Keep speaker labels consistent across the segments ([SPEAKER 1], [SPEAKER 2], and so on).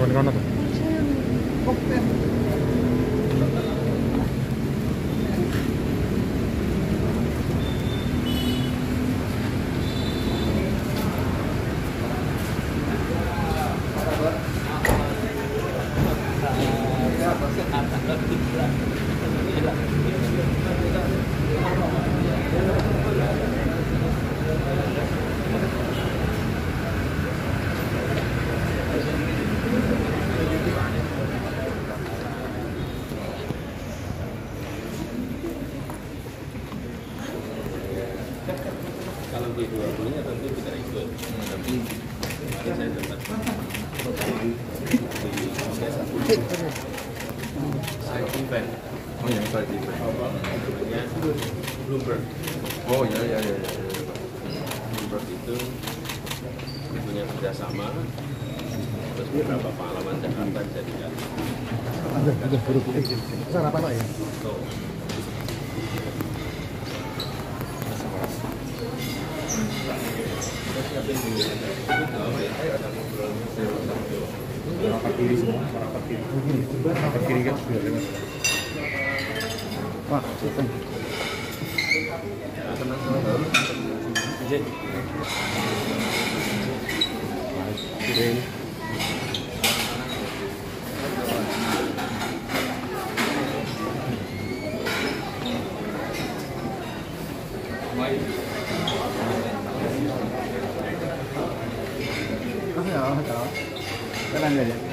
[SPEAKER 1] Bukan kono tuh.
[SPEAKER 2] Kalau di dua puluhnya tentu tidak ikut. Tapi kemarin saya dapat di side event.
[SPEAKER 3] Oh yang side event.
[SPEAKER 2] Namanya Bloomberg.
[SPEAKER 3] Oh ya ya ya. ya.
[SPEAKER 2] Bloomberg itu punya kerjasama terus beberapa pengalaman Jakarta dijadikan
[SPEAKER 1] Ada, ada, buruk. Sana apa Pak ya? Rapat kiri semua, rapat kiri. Begini, rapat kiri kan sudah lewat. Pak, siapa? Kiri. Kasih ya, kasih ya. Jalan aja.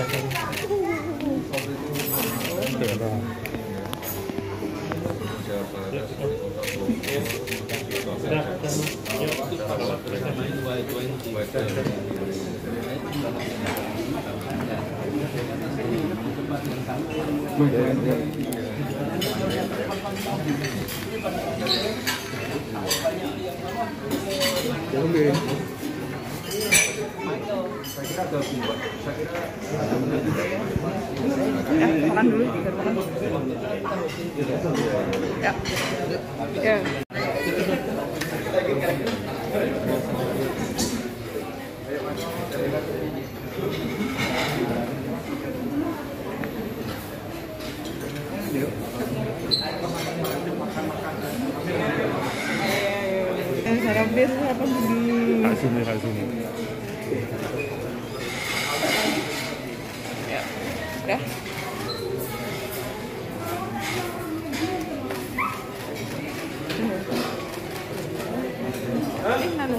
[SPEAKER 4] makan dulu tiga makan ya ya Sarap bir apa begini?
[SPEAKER 1] Kak sini, kak sini.
[SPEAKER 4] Ya, udah. Ini mana?